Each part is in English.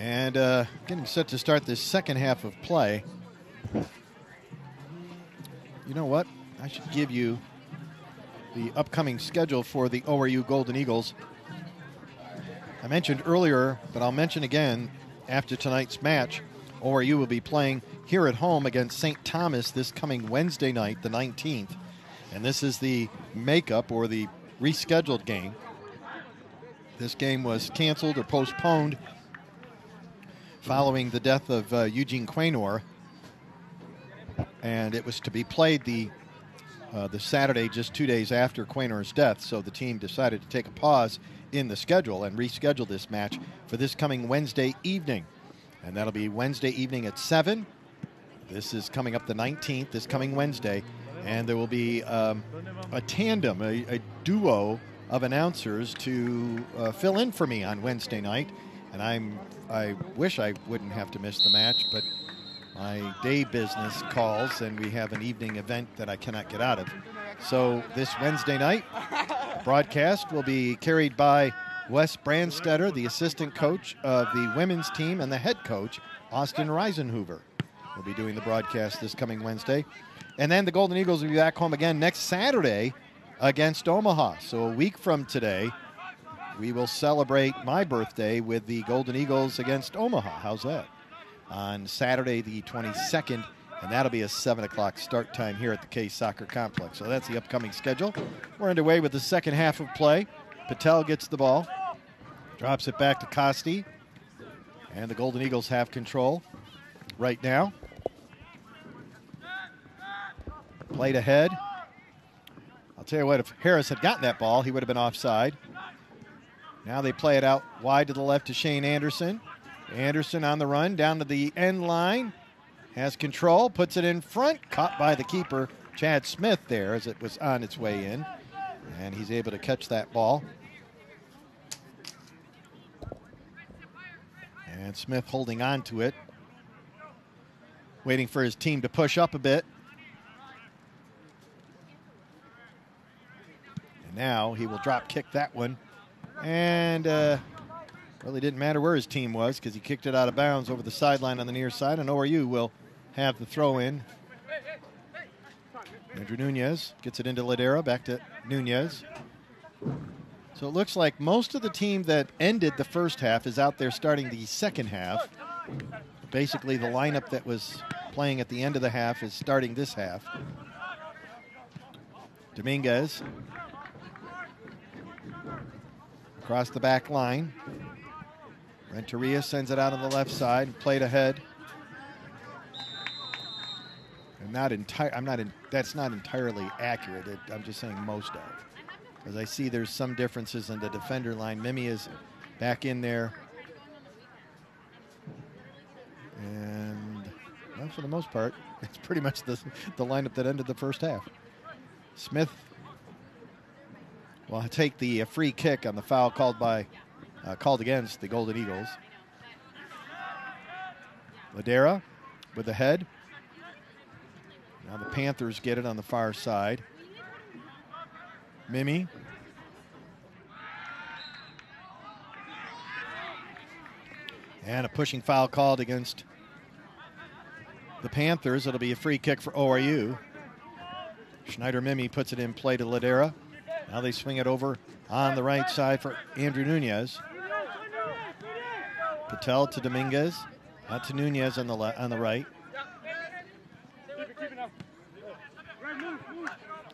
And uh, getting set to start this second half of play. You know what? I should give you the upcoming schedule for the ORU Golden Eagles. I mentioned earlier, but I'll mention again after tonight's match. ORU will be playing here at home against St. Thomas this coming Wednesday night, the 19th. And this is the makeup or the rescheduled game. This game was canceled or postponed following the death of uh, Eugene Quaynor, and it was to be played the uh, the Saturday just two days after Quaynor's death. So the team decided to take a pause in the schedule and reschedule this match for this coming Wednesday evening, and that'll be Wednesday evening at seven. This is coming up the 19th, this coming Wednesday, and there will be um, a tandem, a, a, duo of announcers to uh, fill in for me on Wednesday night. And I'm I wish I wouldn't have to miss the match, but my day business calls, and we have an evening event that I cannot get out of. So this Wednesday night broadcast will be carried by Wes Brandstetter, the assistant coach of the women's team, and the head coach, Austin Reisenhoover. Will be doing the broadcast this coming Wednesday. And then the Golden Eagles will be back home again next Saturday against Omaha. So a week from today, we will celebrate my birthday with the Golden Eagles against Omaha. How's that? On Saturday, the 22nd, and that'll be a 7 o'clock start time here at the K Soccer Complex. So that's the upcoming schedule. We're underway with the second half of play. Patel gets the ball, drops it back to Costi, and the Golden Eagles have control right now. Played ahead. I'll tell you what, if Harris had gotten that ball, he would have been offside. Now they play it out wide to the left to Shane Anderson. Anderson on the run down to the end line. Has control, puts it in front, caught by the keeper, Chad Smith, there as it was on its way in. And he's able to catch that ball. And Smith holding on to it, waiting for his team to push up a bit. And now he will drop kick that one and uh, really didn't matter where his team was because he kicked it out of bounds over the sideline on the near side, and ORU will have the throw in. Andrew Nunez gets it into Ladera, back to Nunez. So it looks like most of the team that ended the first half is out there starting the second half. Basically, the lineup that was playing at the end of the half is starting this half. Dominguez across the back line. Renteria sends it out on the left side, played ahead. And not entire. I'm not in. That's not entirely accurate. It, I'm just saying most of, because I see there's some differences in the defender line. Mimi is back in there, and well, for the most part, it's pretty much the the lineup that ended the first half. Smith will take the uh, free kick on the foul called by uh, called against the Golden Eagles. Ladera with the head. Now the Panthers get it on the far side. Mimi. And a pushing foul called against the Panthers. It'll be a free kick for ORU. Schneider Mimi puts it in play to Ladera. Now they swing it over on the right side for Andrew Nunez. Patel to Dominguez. To Nunez on the le- on the right.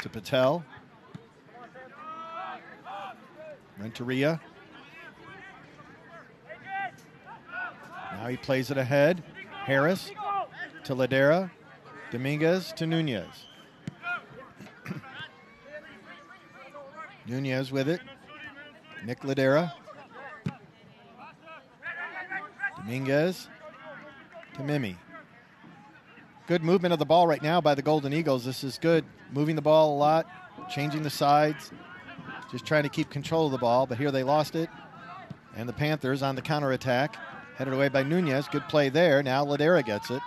To Patel. Renteria. Now he plays it ahead. Harris to Ladera. Dominguez to Nunez. Nunez with it. Nick Ladera. Dominguez to Mimi. Good movement of the ball right now by the Golden Eagles. This is good. Moving the ball a lot, changing the sides, just trying to keep control of the ball. But here they lost it. And the Panthers on the counterattack. Headed away by Nunez. Good play there. Now Ladera gets it.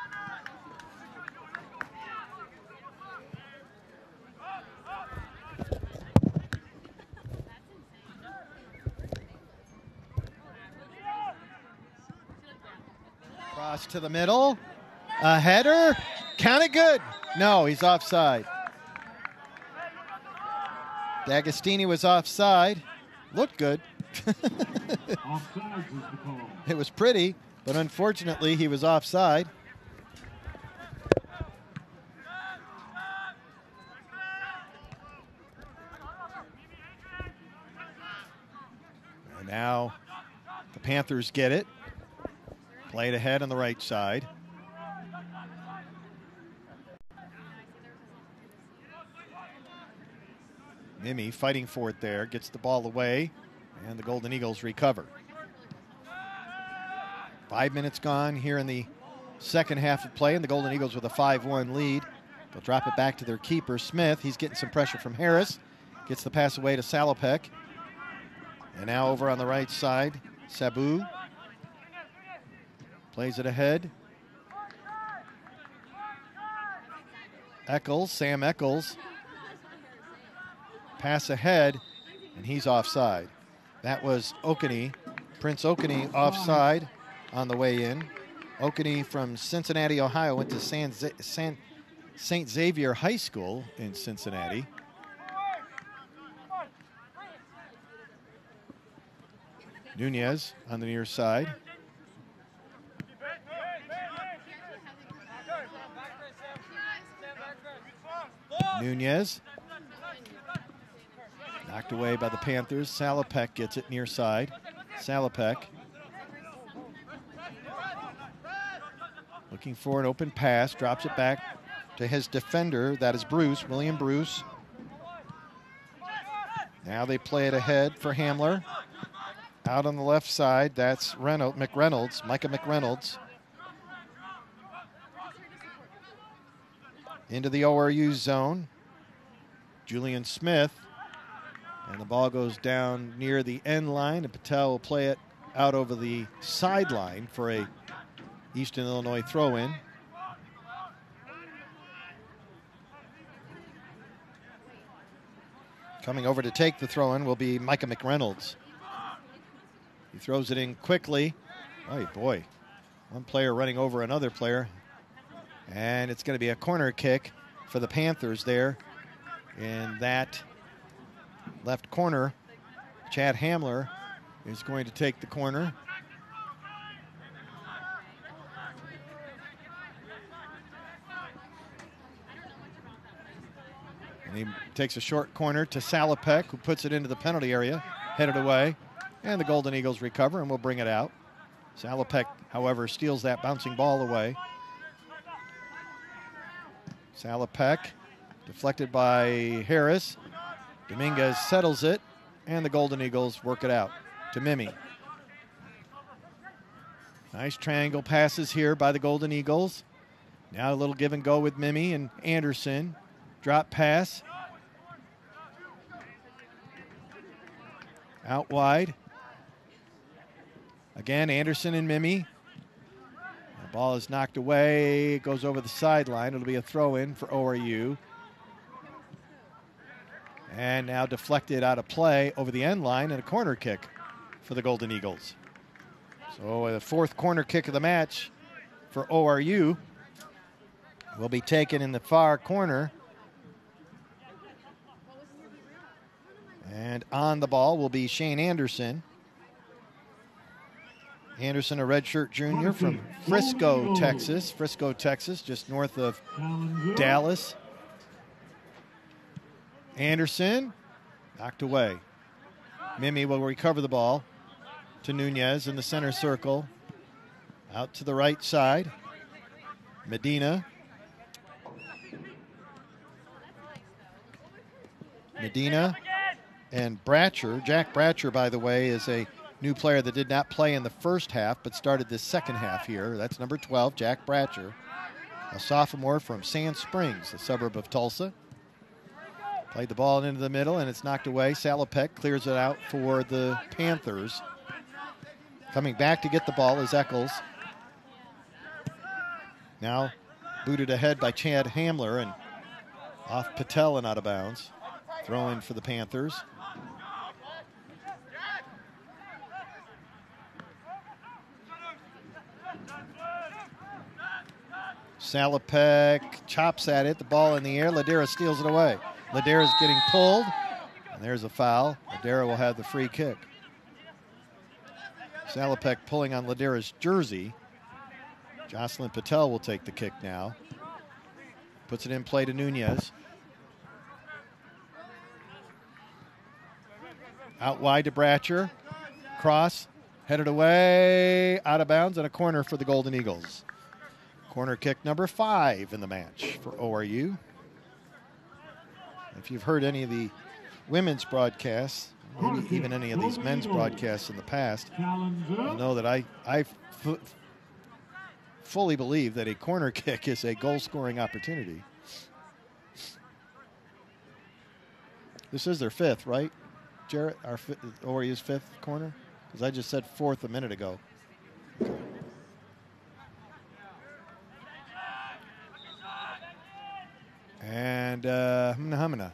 Cross to the middle. A header. Counted good. No, he's offside. D'Agostini was offside. Looked good. it was pretty, but unfortunately he was offside. And now the Panthers get it. Played ahead on the right side. Mimi fighting for it there, gets the ball away, and the Golden Eagles recover. Five minutes gone here in the second half of play, and the Golden Eagles with a 5 1 lead. They'll drop it back to their keeper, Smith. He's getting some pressure from Harris. Gets the pass away to Salopek. And now over on the right side, Sabu. Plays it ahead. Eccles, Sam Eccles. Pass ahead, and he's offside. That was Okene, Prince Okene offside on the way in. Okene from Cincinnati, Ohio, went to San, San St. Xavier High School in Cincinnati. Nunez on the near side. Nunez. Knocked away by the Panthers. Salopek gets it near side. Salopek. Looking for an open pass. Drops it back to his defender. That is Bruce, William Bruce. Now they play it ahead for Hamler. Out on the left side, that's Reynolds, McReynolds, Micah McReynolds. Into the ORU zone. Julian Smith. And the ball goes down near the end line, and Patel will play it out over the sideline for a Eastern Illinois throw in. Coming over to take the throw in will be Micah McReynolds. He throws it in quickly. Oh boy. One player running over another player. And it's going to be a corner kick for the Panthers there. In that left corner, Chad Hamler is going to take the corner. And he takes a short corner to Salopek, who puts it into the penalty area, headed away. And the Golden Eagles recover and will bring it out. Salopek, however, steals that bouncing ball away. Salopek, deflected by Harris. Dominguez settles it, and the Golden Eagles work it out to Mimi. Nice triangle passes here by the Golden Eagles. Now a little give and go with Mimi and Anderson. Drop pass. Out wide. Again, Anderson and Mimi. Ball is knocked away, goes over the sideline. It'll be a throw in for ORU. And now deflected out of play over the end line and a corner kick for the Golden Eagles. So uh, the fourth corner kick of the match for ORU will be taken in the far corner. And on the ball will be Shane Anderson. Anderson, a redshirt junior from Frisco, Texas. Frisco, Texas, just north of Dallas. Anderson knocked away. Mimi will recover the ball to Nunez in the center circle. Out to the right side. Medina. Medina and Bratcher. Jack Bratcher, by the way, is a new player that did not play in the first half but started this second half here. That's number 12, Jack Bratcher, a sophomore from Sand Springs, a suburb of Tulsa. Played the ball into the middle and it's knocked away. Salopek clears it out for the Panthers. Coming back to get the ball is Eccles. Now booted ahead by Chad Hamler and off Patel and out of bounds. Throw in for the Panthers. Salopek chops at it, the ball in the air. Ladera steals it away. Ladera's getting pulled, and there's a foul. Ladera will have the free kick. Salopek pulling on Ladera's jersey. Jocelyn Patel will take the kick now. Puts it in play to Nunez. Out wide to Bratcher. Cross, headed away, out of bounds, and a corner for the Golden Eagles. Corner kick number five in the match for ORU. If you've heard any of the women's broadcasts, maybe even any of these men's broadcasts in the past, you'll know that I, I f- fully believe that a corner kick is a goal scoring opportunity. This is their fifth, right? Jarrett, our fi- ORU's fifth corner? Because I just said fourth a minute ago. And uh.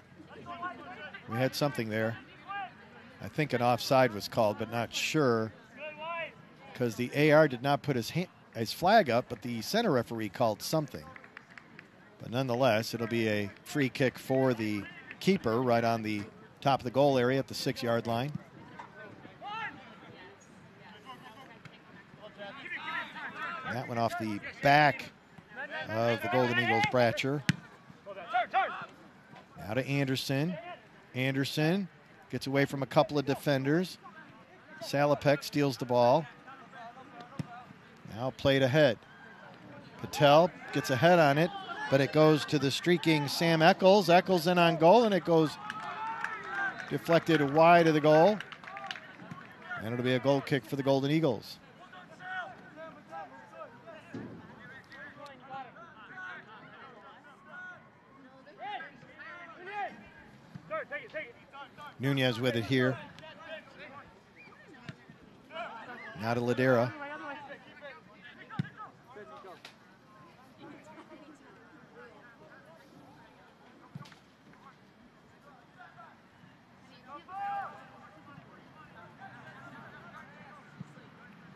We had something there. I think an offside was called, but not sure because the AR did not put his hand, his flag up, but the center referee called something. But nonetheless, it'll be a free kick for the keeper right on the top of the goal area at the six yard line. That went off the back of the Golden Eagles Bratcher. Now to Anderson. Anderson gets away from a couple of defenders. Salopek steals the ball. Now played ahead. Patel gets ahead on it, but it goes to the streaking Sam Eccles. Eccles in on goal, and it goes deflected wide of the goal. And it'll be a goal kick for the Golden Eagles. Nunez with it here. Now to Ladera.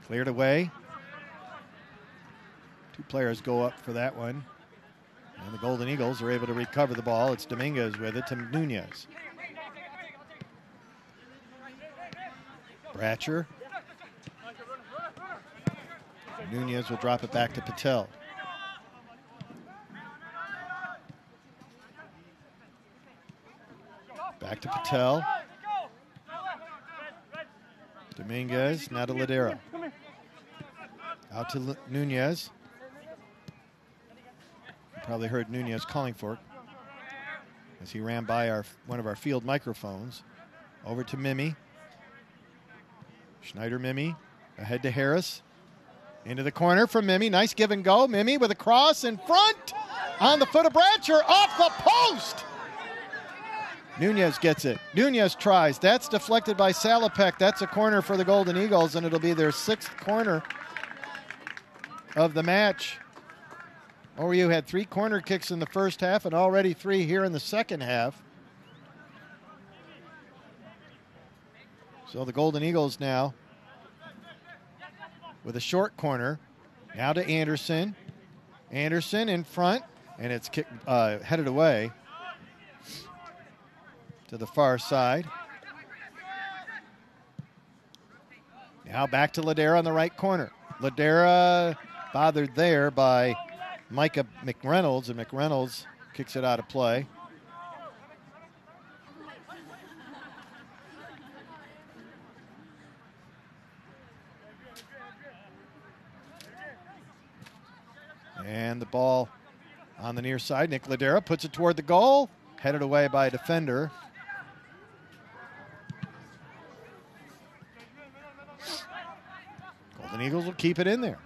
Cleared away. Two players go up for that one. And the Golden Eagles are able to recover the ball. It's Dominguez with it to Nunez. Bratcher. Nunez will drop it back to Patel. Back to Patel. Dominguez, now to. Out to L- Nunez. You probably heard Nunez calling for it as he ran by our one of our field microphones. Over to Mimi. Schneider Mimi ahead to Harris. Into the corner from Mimi. Nice give and go. Mimi with a cross in front on the foot of Bratcher off the post. Nunez gets it. Nunez tries. That's deflected by Salopek. That's a corner for the Golden Eagles, and it'll be their sixth corner of the match. ORU had three corner kicks in the first half and already three here in the second half. So the Golden Eagles now with a short corner. Now to Anderson. Anderson in front, and it's kicked, uh, headed away to the far side. Now back to Ladera on the right corner. Ladera bothered there by Micah McReynolds, and McReynolds kicks it out of play. And the ball on the near side. Nick Ladera puts it toward the goal, headed away by a defender. Golden Eagles will keep it in there.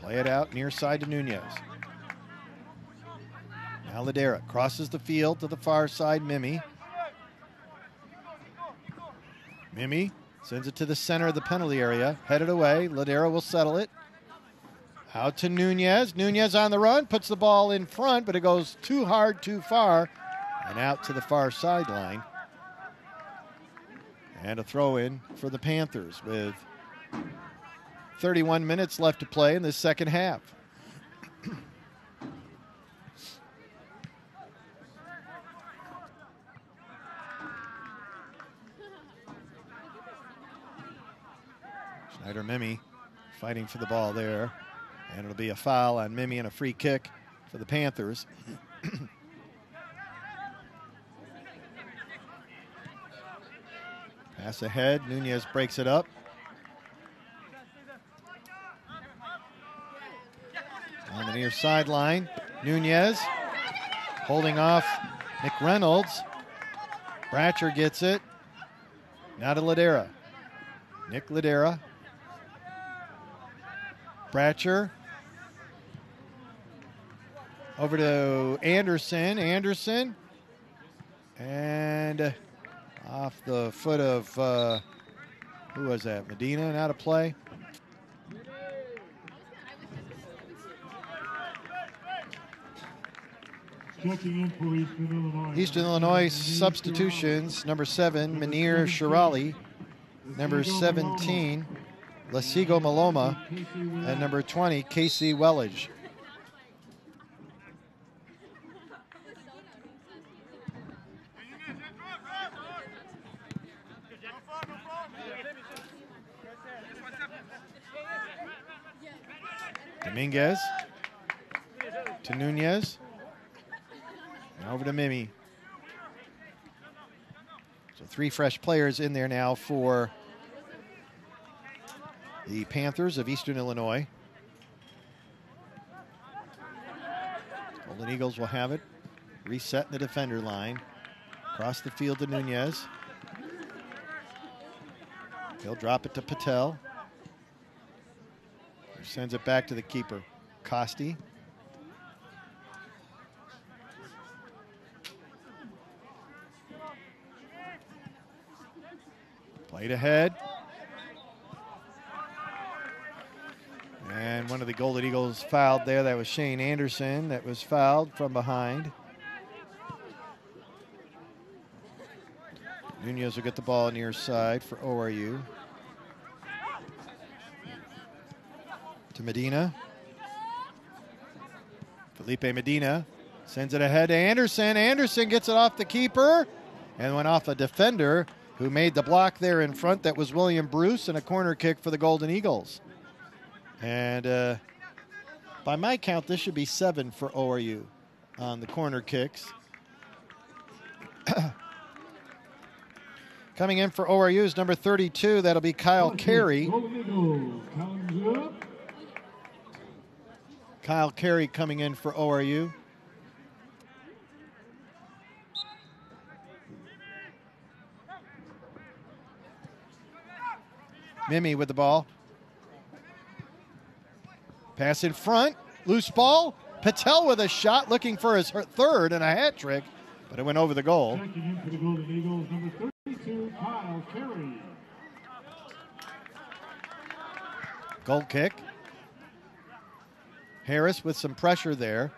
Play it out near side to Nunez. Now Ladera crosses the field to the far side. Mimi. Mimi sends it to the center of the penalty area. Headed away. Ladera will settle it. Out to Nunez. Nunez on the run, puts the ball in front, but it goes too hard, too far, and out to the far sideline. And a throw in for the Panthers with 31 minutes left to play in the second half. Schneider Mimi fighting for the ball there. And it'll be a foul on Mimi and a free kick for the Panthers. Pass ahead. Nunez breaks it up. On the near sideline, Nunez holding off McReynolds. Bratcher gets it. Now to Ladera. Nick Ladera. Bratcher. Over to Anderson. Anderson. And off the foot of, uh, who was that? Medina, now to play. Eastern Illinois. Eastern Illinois substitutions number seven, Manir Shirali, number 17, Lasigo Maloma, and number 20, Casey Wellage. Dominguez to Nunez. And over to Mimi. So three fresh players in there now for the Panthers of Eastern Illinois. Golden Eagles will have it. Reset in the defender line. Across the field to Nunez. He'll drop it to Patel. Sends it back to the keeper, Costi. Played ahead. And one of the Golden Eagles fouled there. That was Shane Anderson that was fouled from behind. Nunez will get the ball near side for ORU. To Medina. Felipe Medina sends it ahead to Anderson. Anderson gets it off the keeper and went off a defender who made the block there in front. That was William Bruce and a corner kick for the Golden Eagles. And uh, by my count, this should be seven for ORU on the corner kicks. Coming in for ORU is number 32. That'll be Kyle Carey. Golden Eagles comes up. Kyle Carey coming in for ORU. Mimi with the ball. Pass in front. Loose ball. Patel with a shot looking for his third and a hat trick, but it went over the goal. Checking the Golden Eagles, number 32, Kyle Carey. Goal kick. Harris with some pressure there.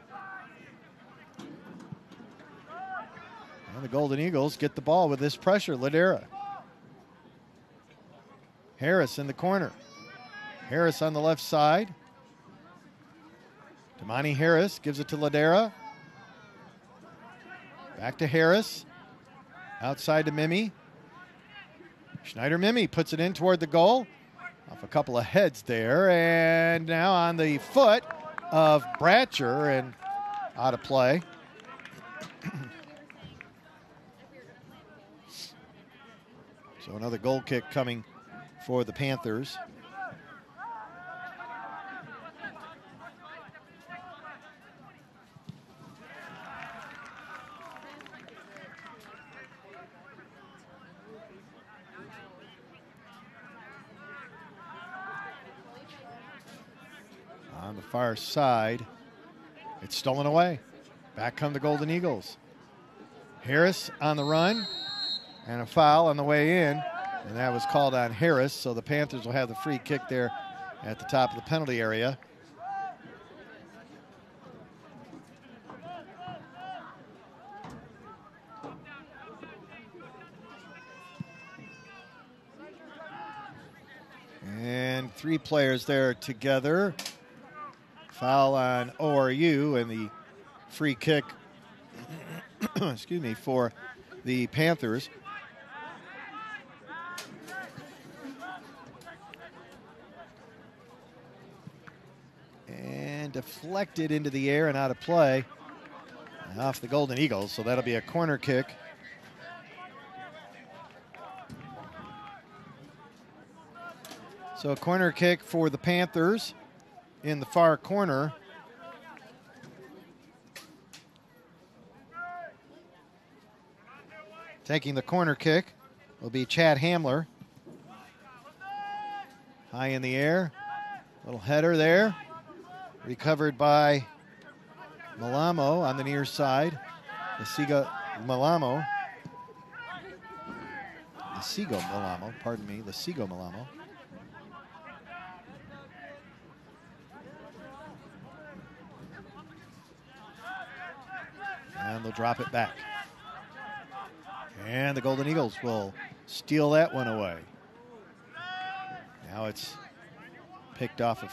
And the Golden Eagles get the ball with this pressure. Ladera. Harris in the corner. Harris on the left side. Damani Harris gives it to Ladera. Back to Harris. Outside to Mimi. Schneider Mimi puts it in toward the goal. Off a couple of heads there. And now on the foot of Bratcher and out of play. so another goal kick coming for the Panthers. On the far side, it's stolen away. Back come the Golden Eagles. Harris on the run, and a foul on the way in, and that was called on Harris. So the Panthers will have the free kick there at the top of the penalty area. And three players there together. Foul on ORU and the free kick, excuse me, for the Panthers. And deflected into the air and out of play off the Golden Eagles, so that'll be a corner kick. So a corner kick for the Panthers in the far corner. Taking the corner kick will be Chad Hamler. High in the air. Little header there. Recovered by Malamo on the near side. The Siga Malamo. The Sigo Malamo, pardon me, the Sigo Malamo. Drop it back. And the Golden Eagles will steal that one away. Now it's picked off of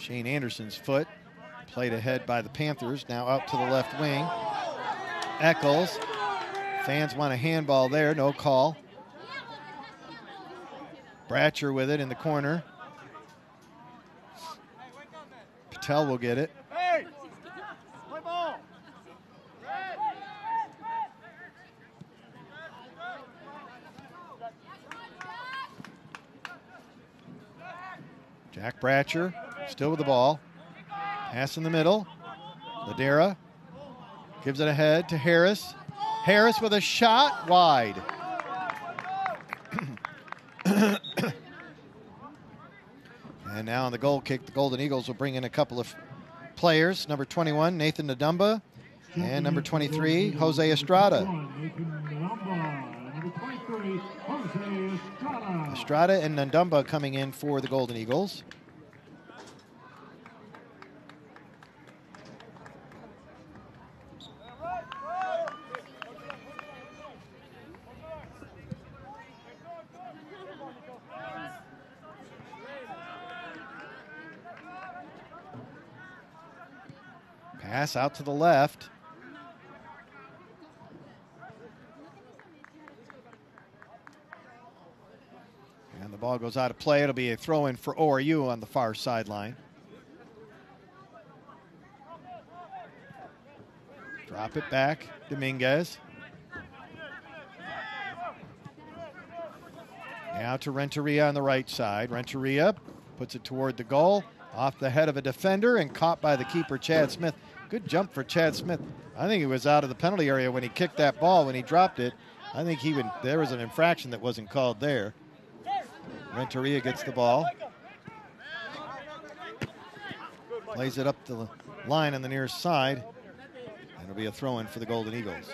Shane Anderson's foot. Played ahead by the Panthers. Now out to the left wing. Eccles. Fans want a handball there. No call. Bratcher with it in the corner. Patel will get it. Jack Bratcher still with the ball. Pass in the middle. Ladera gives it ahead to Harris. Harris with a shot wide. and now on the goal kick, the Golden Eagles will bring in a couple of players. Number 21, Nathan Nadumba, and number 23, Jose Estrada. Estrada and Nandumba coming in for the Golden Eagles. Pass out to the left. And the ball goes out of play. It'll be a throw in for ORU on the far sideline. Drop it back. Dominguez. Now to Renteria on the right side. Renteria puts it toward the goal. Off the head of a defender and caught by the keeper, Chad Smith. Good jump for Chad Smith. I think he was out of the penalty area when he kicked that ball. When he dropped it, I think he would. There was an infraction that wasn't called there. Renteria gets the ball. Plays it up the line on the near side. And it'll be a throw in for the Golden Eagles.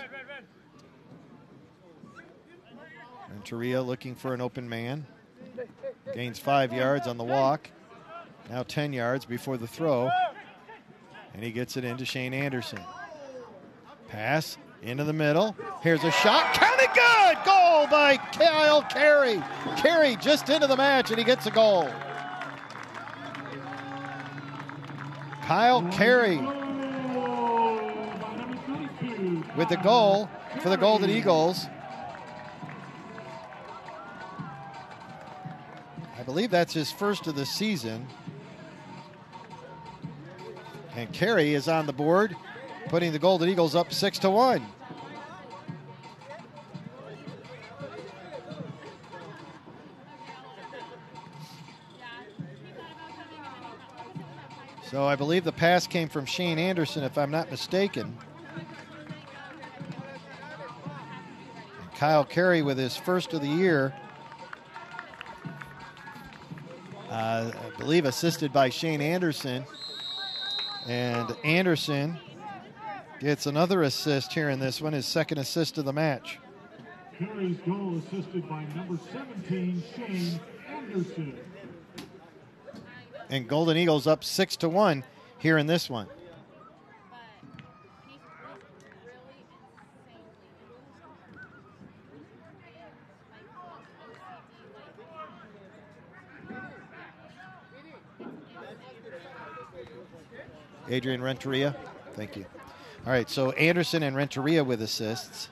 Renteria looking for an open man. Gains five yards on the walk. Now 10 yards before the throw. And he gets it into Shane Anderson. Pass into the middle. Here's a shot. Counted good. Goal by Kyle Carey. Carey just into the match and he gets a goal. Kyle Carey with the goal for the Golden Eagles. I believe that's his first of the season. And Carey is on the board, putting the Golden Eagles up six to one. So I believe the pass came from Shane Anderson, if I'm not mistaken. And Kyle Carey with his first of the year. Uh, I believe assisted by Shane Anderson. And Anderson gets another assist here in this one, his second assist of the match. Carey's goal assisted by number 17, Shane Anderson. And Golden Eagles up six to one here in this one. Adrian Renteria, thank you. All right, so Anderson and Renteria with assists.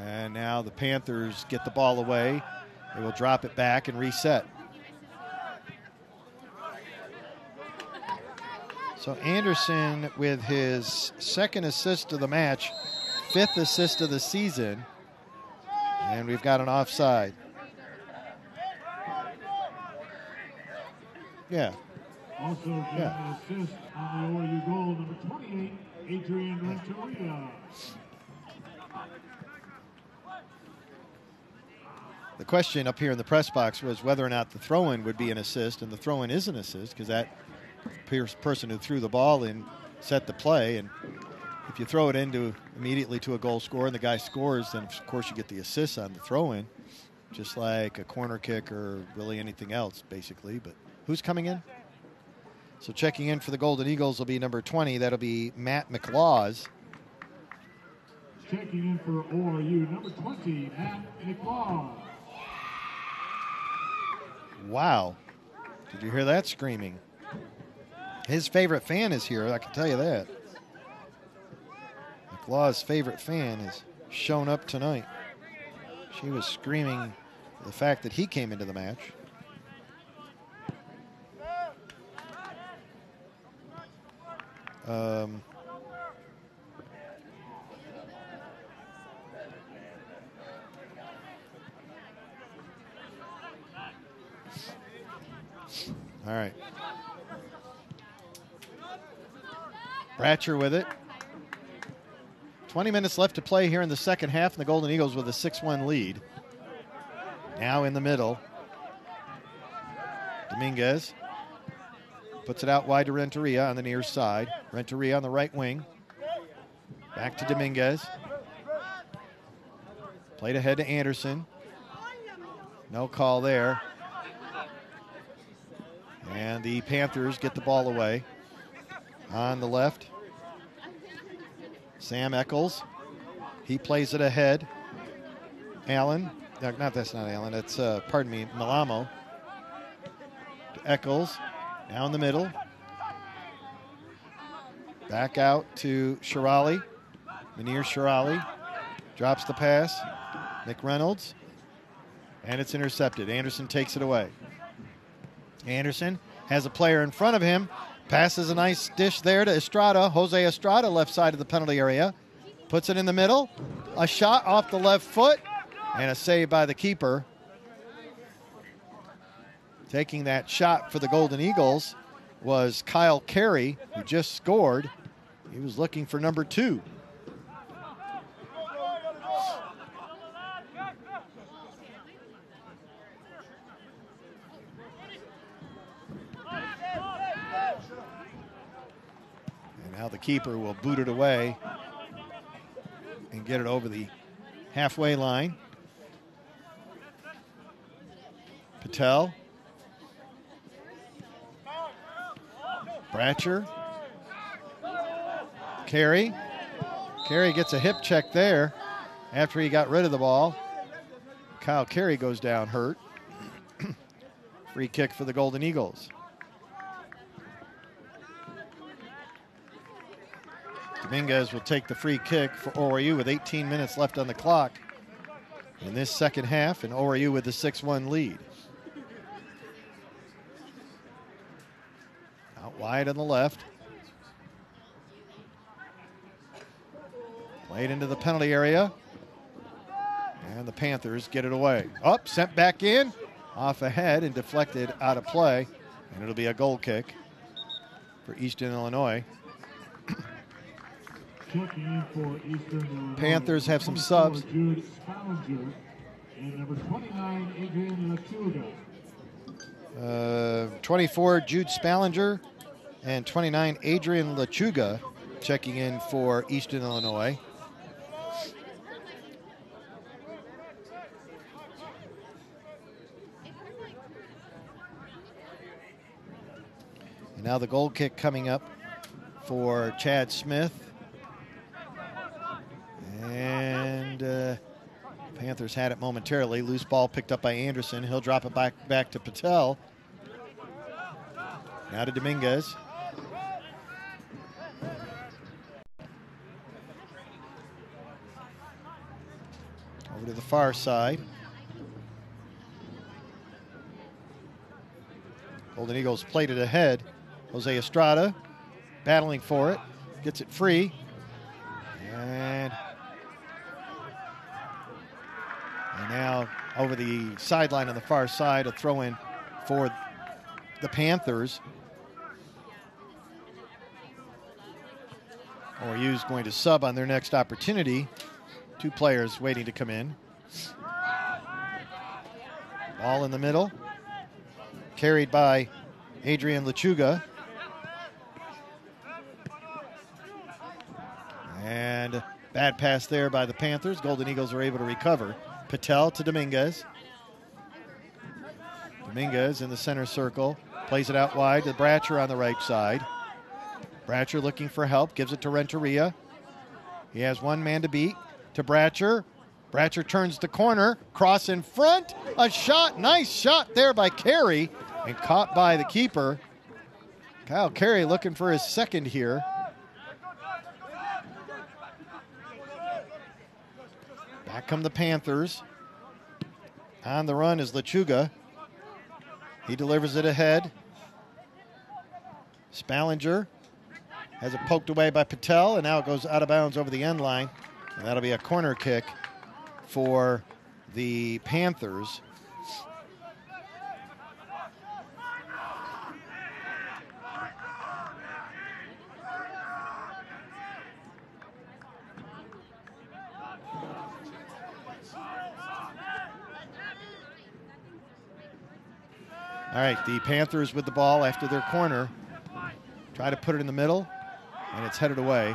And now the Panthers get the ball away. They will drop it back and reset. So Anderson with his second assist of the match, fifth assist of the season, and we've got an offside. Yeah. Also Yeah. assist on the ORU goal, number 28, Adrian Renteria. The question up here in the press box was whether or not the throw in would be an assist, and the throw in is an assist because that person who threw the ball in set the play. And if you throw it into immediately to a goal scorer and the guy scores, then of course you get the assist on the throw in, just like a corner kick or really anything else, basically. But who's coming in? So checking in for the Golden Eagles will be number 20. That'll be Matt McLaws. Checking in for ORU, number 20, Matt McLaw. Wow. Did you hear that screaming? His favorite fan is here, I can tell you that. McLaw's favorite fan has shown up tonight. She was screaming the fact that he came into the match. Um, all right. Bratcher with it. 20 minutes left to play here in the second half, and the Golden Eagles with a 6 1 lead. Now in the middle. Dominguez puts it out wide to Renteria on the near side. Renteria on the right wing. Back to Dominguez. Played ahead to Anderson. No call there. And the Panthers get the ball away. On the left, Sam Eccles. He plays it ahead. Allen. No, not that's not Allen. That's uh, pardon me, Malamo. Eccles. Now in the middle. Back out to Shirali. Munir Shirali drops the pass. McReynolds. And it's intercepted. Anderson takes it away. Anderson has a player in front of him. Passes a nice dish there to Estrada. Jose Estrada, left side of the penalty area. Puts it in the middle. A shot off the left foot. And a save by the keeper. Taking that shot for the Golden Eagles was Kyle Carey, who just scored. He was looking for number two. The keeper will boot it away and get it over the halfway line. Patel. Bratcher. Carey. Carey gets a hip check there after he got rid of the ball. Kyle Carey goes down hurt. Free kick for the Golden Eagles. Dominguez will take the free kick for ORU with 18 minutes left on the clock in this second half, and ORU with the 6 1 lead. Out wide on the left. Played into the penalty area. And the Panthers get it away. Up, sent back in, off ahead, and deflected out of play. And it'll be a goal kick for Eastern Illinois. Checking in for Eastern Illinois. Panthers have some subs. Jude Spallinger and number 29, Adrian Lachuga. Uh, 24, Jude Spallinger, and 29, Adrian Lachuga, checking in for Eastern Illinois. And now the goal kick coming up for Chad Smith. And uh, Panthers had it momentarily. Loose ball picked up by Anderson. He'll drop it back back to Patel. Now to Dominguez. Over to the far side. Golden Eagles played it ahead. Jose Estrada battling for it. Gets it free. And, and now over the sideline on the far side, a throw in for the Panthers. ORU's going to sub on their next opportunity. Two players waiting to come in. Ball in the middle. Carried by Adrian Lechuga. And bad pass there by the Panthers. Golden Eagles are able to recover. Patel to Dominguez. Dominguez in the center circle. Plays it out wide to Bratcher on the right side. Bratcher looking for help. Gives it to Renteria. He has one man to beat. To Bratcher. Bratcher turns the corner. Cross in front. A shot. Nice shot there by Carey. And caught by the keeper. Kyle Carey looking for his second here. Back come the Panthers. On the run is Lechuga. He delivers it ahead. Spallinger has it poked away by Patel, and now it goes out of bounds over the end line. And that'll be a corner kick for the Panthers. All right, the Panthers with the ball after their corner. Try to put it in the middle, and it's headed away.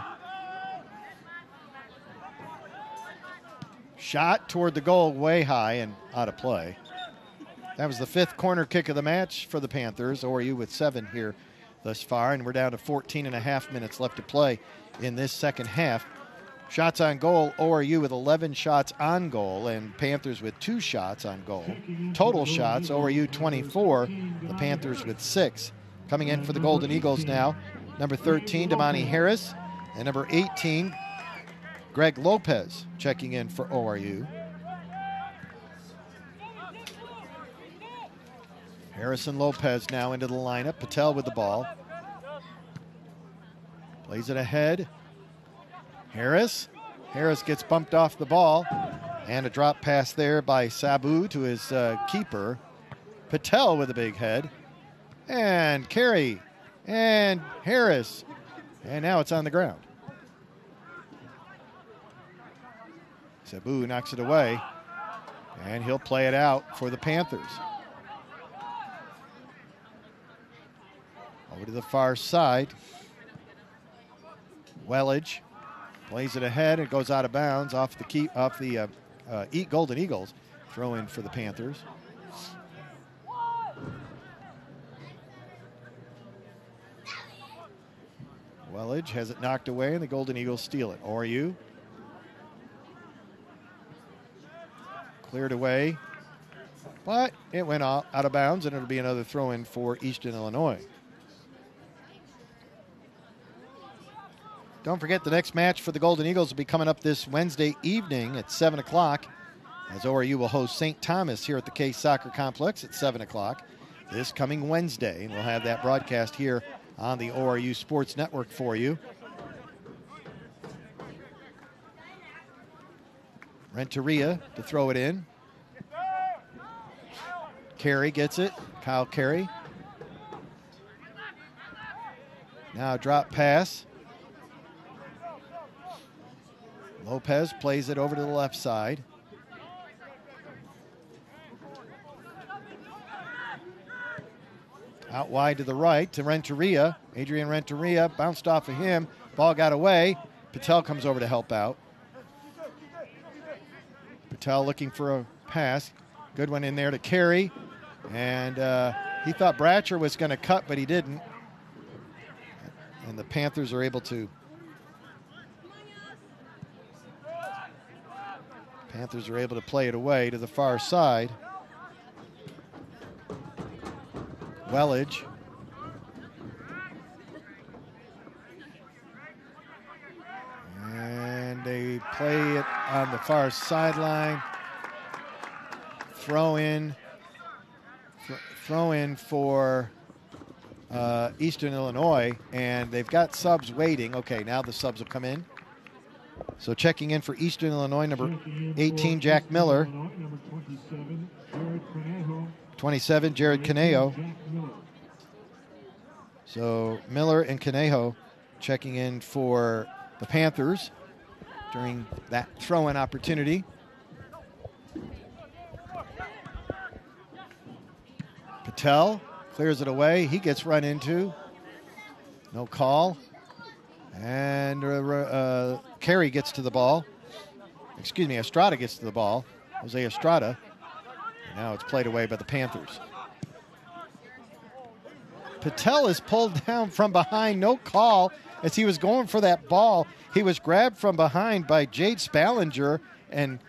Shot toward the goal, way high and out of play. That was the fifth corner kick of the match for the Panthers. ORU with seven here thus far, and we're down to 14 and a half minutes left to play in this second half. Shots on goal, ORU with 11 shots on goal, and Panthers with two shots on goal. Total shots, ORU 24, the Panthers with six. Coming in for the Golden Eagles now, number 13, Damani Harris, and number 18, Greg Lopez checking in for ORU. Harris and Lopez now into the lineup. Patel with the ball. Plays it ahead. Harris. Harris gets bumped off the ball. And a drop pass there by Sabu to his uh, keeper. Patel with a big head. And Carey. And Harris. And now it's on the ground. Sabu knocks it away. And he'll play it out for the Panthers. Over to the far side. Wellage plays it ahead. It goes out of bounds off the key, off the uh, uh, Golden Eagles. Throw in for the Panthers. Wellage has it knocked away, and the Golden Eagles steal it. ORU cleared away, but it went out, out of bounds, and it'll be another throw in for Eastern Illinois. Don't forget the next match for the Golden Eagles will be coming up this Wednesday evening at 7 o'clock as ORU will host St. Thomas here at the Case Soccer Complex at 7 o'clock this coming Wednesday. And we'll have that broadcast here on the ORU Sports Network for you. Renteria to throw it in. Carey gets it. Kyle Carey. Now drop pass. Lopez plays it over to the left side. Out wide to the right to Renteria. Adrian Renteria bounced off of him. Ball got away. Patel comes over to help out. Patel looking for a pass. Good one in there to Carey. And uh, he thought Bratcher was going to cut, but he didn't. And the Panthers are able to. Panthers are able to play it away to the far side. Wellage. And they play it on the far sideline. throw in, th- throw in for uh, Eastern Illinois, and they've got subs waiting. Okay, now the subs will come in. So checking in for Eastern Illinois, number Checking in for 18, Jack Miller. 27, Jared Conejo. 27, Jared 19, Caneo. Jack Miller. So Miller and Conejo checking in for the Panthers during that throw-in opportunity. Patel clears it away. He gets run into. No call. And uh, uh, Carey gets to the ball. Excuse me, Estrada gets to the ball. Jose Estrada. Now it's played away by the Panthers. Patel is pulled down from behind, no call as he was going for that ball. He was grabbed from behind by Jade Spallinger, and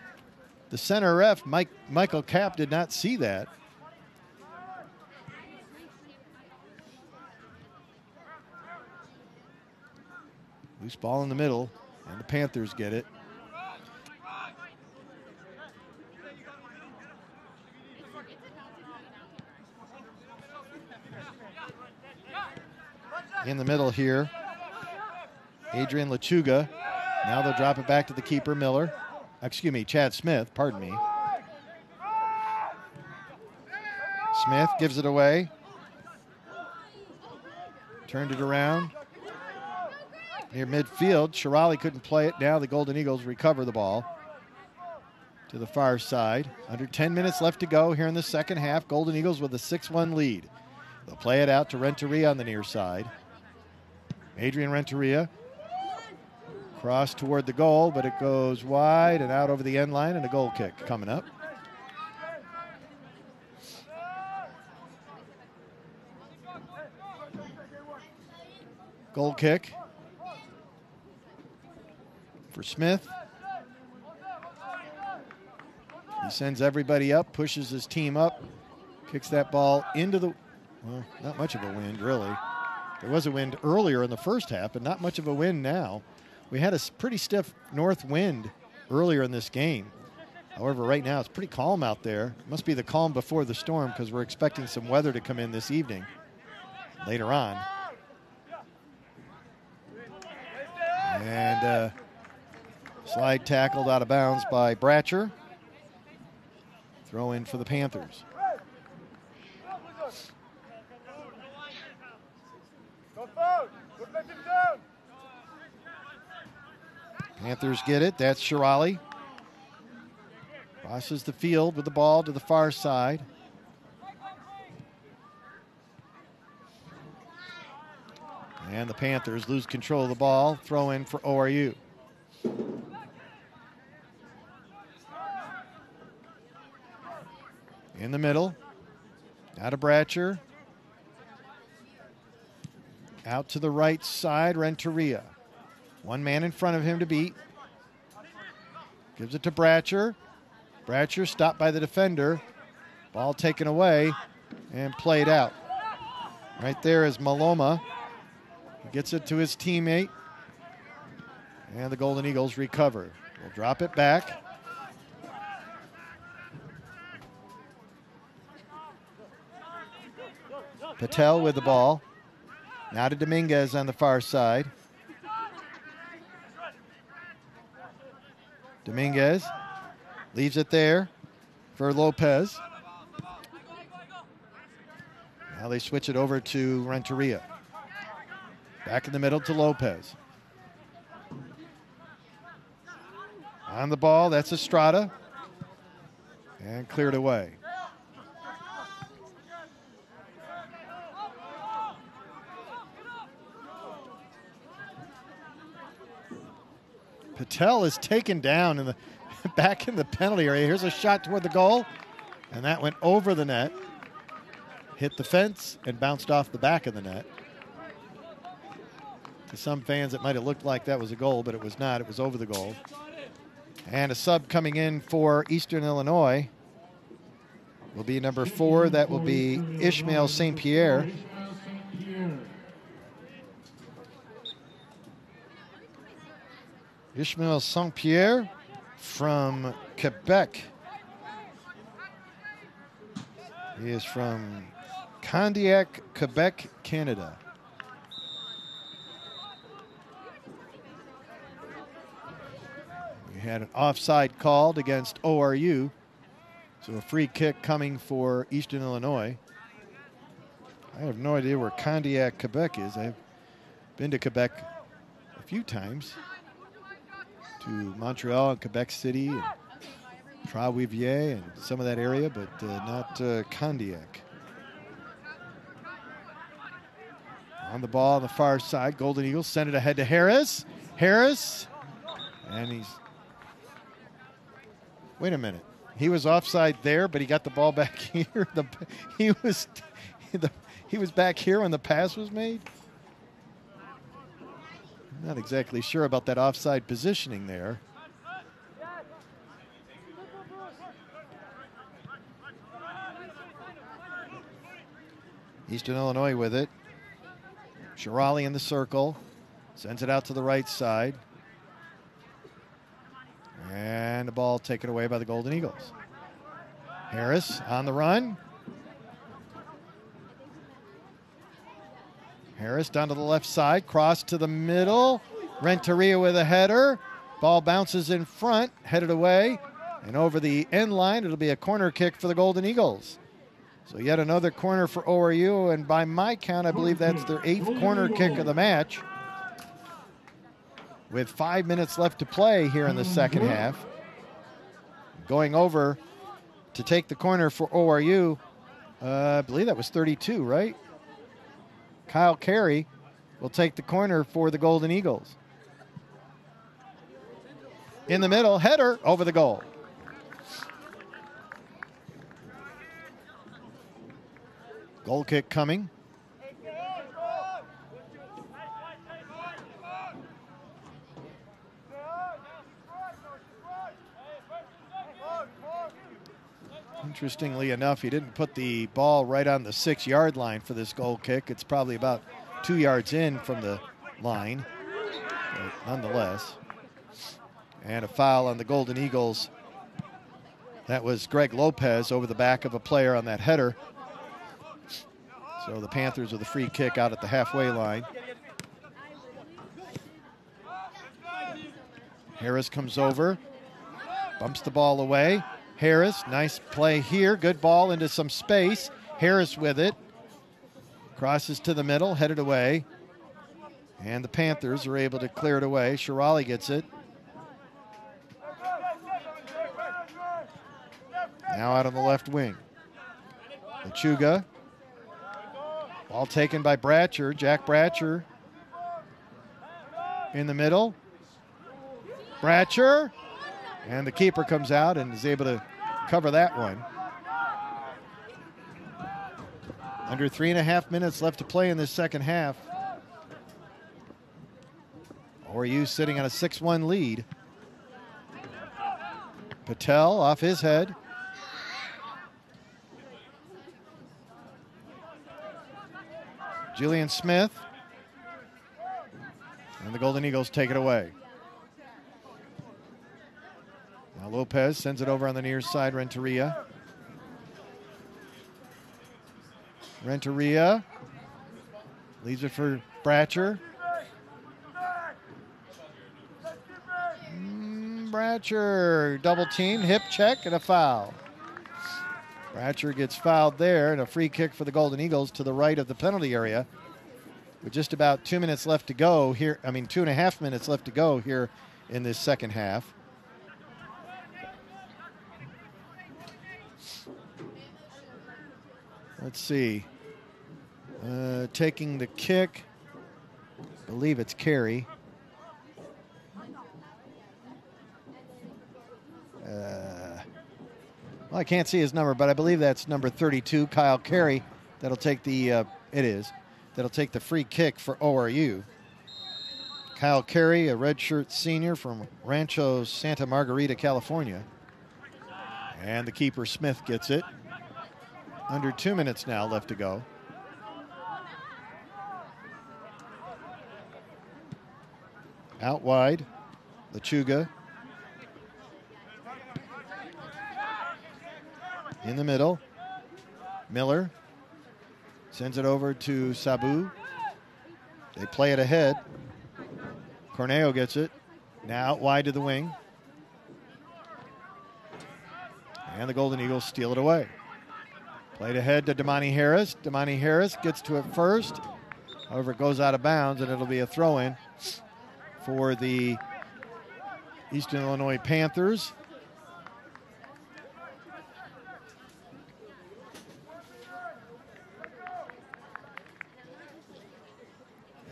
the center ref, Mike Michael Cap, did not see that. Loose ball in the middle, and the Panthers get it. in the middle here. Adrian Lechuga. Now they'll drop it back to the keeper, Miller. Excuse me, Chad Smith, pardon me. Smith gives it away. Turned it around. Near midfield, Shirali couldn't play it. Now the Golden Eagles recover the ball to the far side. Under 10 minutes left to go here in the second half. Golden Eagles with a 6 1 lead. They'll play it out to Renteria on the near side. Adrian Renteria. Cross toward the goal, but it goes wide and out over the end line, and a goal kick coming up. Goal kick for Smith. He sends everybody up, pushes his team up, kicks that ball into the, well, not much of a wind, really. There was a wind earlier in the first half, but not much of a wind now. We had a pretty stiff north wind earlier in this game. However, right now it's pretty calm out there. It must be the calm before the storm because we're expecting some weather to come in this evening later on. And uh, slide tackled out of bounds by Bratcher. Throw in for the Panthers. Panthers get it. That's Shirali. Crosses the field with the ball to the far side. And the Panthers lose control of the ball. Throw in for ORU. In the middle. Out of Bratcher. Out to the right side, Renteria. One man in front of him to beat. Gives it to Bratcher. Bratcher stopped by the defender. Ball taken away and played out. Right there is Maloma. He gets it to his teammate. And the Golden Eagles recover. We'll drop it back. Patel with the ball. Now to Dominguez on the far side. Dominguez leaves it there for Lopez. Now they switch it over to Renteria. Back in the middle to Lopez. On the ball, that's Estrada. And cleared away. Patel is taken down in the back in the penalty area. Here's a shot toward the goal, and that went over the net, hit the fence, and bounced off the back of the net. To some fans, it might have looked like that was a goal, but it was not. It was over the goal. And a sub coming in for Eastern Illinois will be number four. That will be Ishmael St. Pierre. Ishmael St. Pierre. Ishmael St. Pierre from Quebec. He is from Candiac, Quebec, Canada. We had an offside called against ORU. So a free kick coming for Eastern Illinois. I have no idea where Candiac, Quebec is. I've been to Quebec a few times to Montreal and Quebec City and Trois-Rivières and some of that area, but uh, not uh, Candiac. On the ball on the far side, Golden Eagles send it ahead to Harris. Harris, and he's. Wait a minute. He was offside there, but he got the ball back here. The he was the, he was back here when the pass was made. Not exactly sure about that offside positioning there. Eastern Illinois with it. Shirali in the circle. Sends it out to the right side. And the ball taken away by the Golden Eagles. Harris on the run. Harris down to the left side, cross to the middle. Renteria with a header. Ball bounces in front, headed away. And over the end line, it'll be a corner kick for the Golden Eagles. So yet another corner for ORU, and by my count, I believe that's their eighth corner kick of the match. With five minutes left to play here in the second half. Going over to take the corner for ORU, uh, I believe that was 32, right? Kyle Carey will take the corner for the Golden Eagles. In the middle, header over the goal. Goal kick coming. Interestingly enough, he didn't put the ball right on the six yard line for this goal kick. It's probably about two yards in from the line, nonetheless. And a foul on the Golden Eagles. That was Greg Lopez over the back of a player on that header. So the Panthers with a free kick out at the halfway line. Harris comes over, bumps the ball away. Harris, nice play here. Good ball into some space. Harris with it. Crosses to the middle, headed away. And the Panthers are able to clear it away. Shirali gets it. Now out on the left wing. Lechuga. Ball taken by Bratcher. Jack Bratcher in the middle. Bratcher. And the keeper comes out and is able to cover that one. Under three and a half minutes left to play in this second half. ORU sitting on a 6 1 lead. Patel off his head. Julian Smith. And the Golden Eagles take it away. Now Lopez sends it over on the near side, Renteria. Renteria leaves it for Bratcher. Mm, Bratcher double team, hip check, and a foul. Bratcher gets fouled there, and a free kick for the Golden Eagles to the right of the penalty area. With just about two minutes left to go here, I mean, two and a half minutes left to go here in this second half. Let's see. Uh, taking the kick, I believe it's Carey. Uh, well, I can't see his number, but I believe that's number 32, Kyle Carey. That'll take the. Uh, it is. That'll take the free kick for ORU. Kyle Carey, a redshirt senior from Rancho Santa Margarita, California. And the keeper Smith gets it. Under two minutes now left to go. Out wide, Lechuga. In the middle. Miller sends it over to Sabu. They play it ahead. Corneo gets it. Now out wide to the wing. And the Golden Eagles steal it away. Played ahead to Damani Harris. Damani Harris gets to it first. However, it goes out of bounds, and it'll be a throw in for the Eastern Illinois Panthers.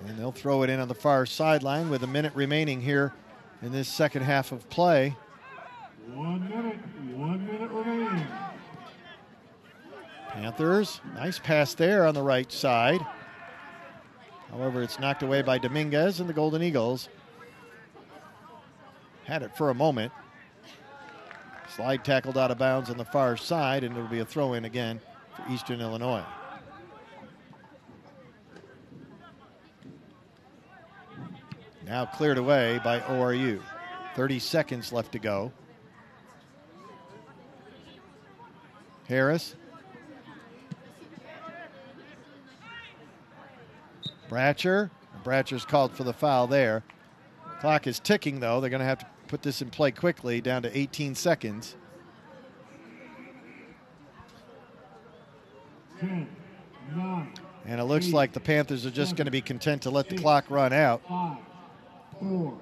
And they'll throw it in on the far sideline with a minute remaining here in this second half of play. One minute, one minute remaining. Panthers, nice pass there on the right side. However, it's knocked away by Dominguez and the Golden Eagles. Had it for a moment. Slide tackled out of bounds on the far side, and it'll be a throw in again for Eastern Illinois. Now cleared away by ORU. 30 seconds left to go. Harris. Bratcher. Bratcher's called for the foul there. Clock is ticking, though. They're going to have to put this in play quickly, down to 18 seconds. 10, 9, And it looks like the Panthers are just going to be content to let the clock run out. 5, 4,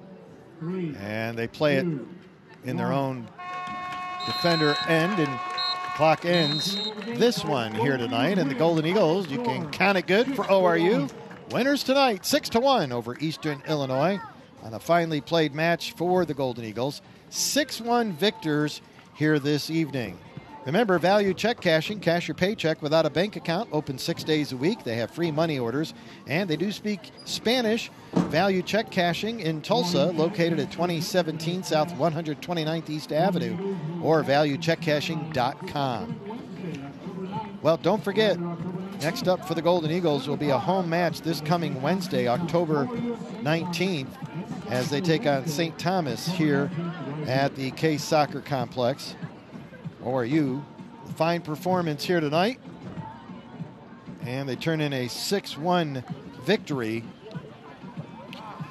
3, And they play it 2, in their own defender end, and the clock ends this one here tonight. And the Golden Eagles, you can count it good for ORU. Winners tonight, six to one over Eastern Illinois on a finely played match for the Golden Eagles. 6 1 victors here this evening. Remember, value check cashing, cash your paycheck without a bank account, open six days a week. They have free money orders, and they do speak Spanish. Value check cashing in Tulsa, located at 2017 South 129th East Avenue, or valuecheckcashing.com. Well, don't forget, next up for the Golden Eagles will be a home match this coming Wednesday, October 19th, as they take on St. Thomas here at the Case Soccer Complex. ORU, fine performance here tonight. And they turn in a 6 1 victory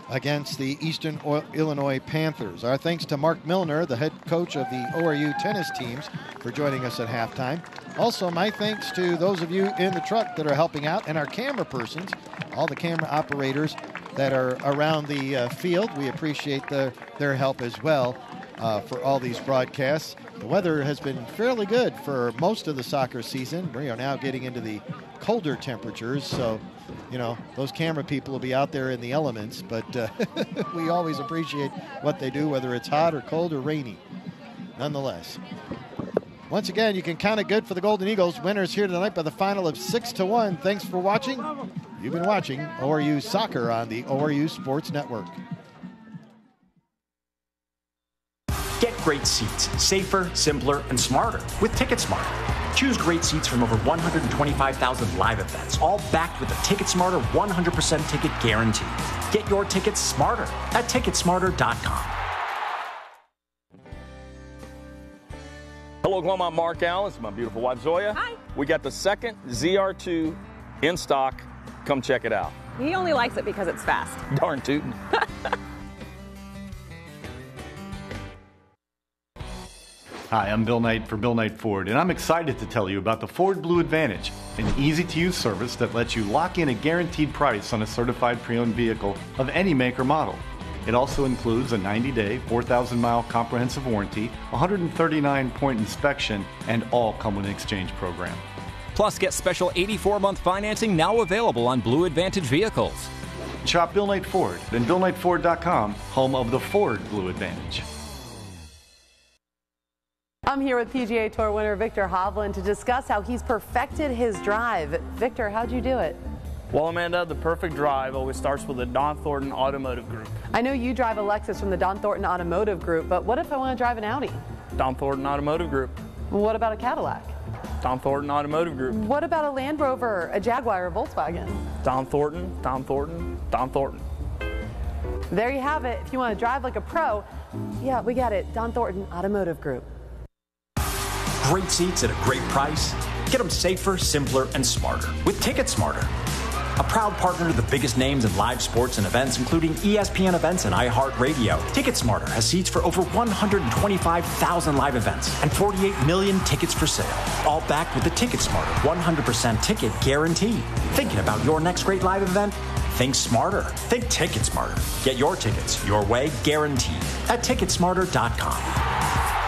against the Eastern Illinois Panthers. Our thanks to Mark Milner, the head coach of the ORU tennis teams, for joining us at halftime. Also, my thanks to those of you in the truck that are helping out and our camera persons, all the camera operators that are around the uh, field. We appreciate the, their help as well uh, for all these broadcasts. The weather has been fairly good for most of the soccer season. We are now getting into the colder temperatures, so you know those camera people will be out there in the elements. But uh, we always appreciate what they do, whether it's hot or cold or rainy. Nonetheless, once again, you can count it good for the Golden Eagles. Winners here tonight by the final of six to one. Thanks for watching. You've been watching ORU Soccer on the ORU Sports Network. Get great seats, safer, simpler, and smarter with TicketSmarter. Choose great seats from over 125,000 live events, all backed with a TicketSmarter 100% ticket guarantee. Get your tickets smarter at ticketsmarter.com. Hello, Oklahoma. I'm Mark Allen. It's my beautiful wife Zoya. Hi. We got the second ZR2 in stock. Come check it out. He only likes it because it's fast. Darn tootin'. Hi, I'm Bill Knight for Bill Knight Ford, and I'm excited to tell you about the Ford Blue Advantage, an easy to use service that lets you lock in a guaranteed price on a certified pre owned vehicle of any make or model. It also includes a 90 day, 4,000 mile comprehensive warranty, 139 point inspection, and all come with an exchange program. Plus, get special 84 month financing now available on Blue Advantage vehicles. Shop Bill Knight Ford and BillKnightFord.com, home of the Ford Blue Advantage. I'm here with PGA Tour winner Viktor Hovland to discuss how he's perfected his drive. Viktor, how'd you do it? Well, Amanda, the perfect drive always starts with the Don Thornton Automotive Group. I know you drive a Lexus from the Don Thornton Automotive Group, but what if I want to drive an Audi? Don Thornton Automotive Group. What about a Cadillac? Don Thornton Automotive Group. What about a Land Rover, a Jaguar, or a Volkswagen? Don Thornton, Don Thornton, Don Thornton. There you have it. If you want to drive like a pro, yeah, we got it. Don Thornton Automotive Group. Great seats at a great price. Get them safer, simpler, and smarter with Ticket Smarter. A proud partner to the biggest names in live sports and events, including ESPN events and iHeartRadio. TicketSmarter has seats for over 125,000 live events and 48 million tickets for sale. All backed with the TicketSmarter 100% ticket guarantee. Thinking about your next great live event? Think smarter. Think TicketSmarter. Get your tickets your way, guaranteed at TicketSmarter.com.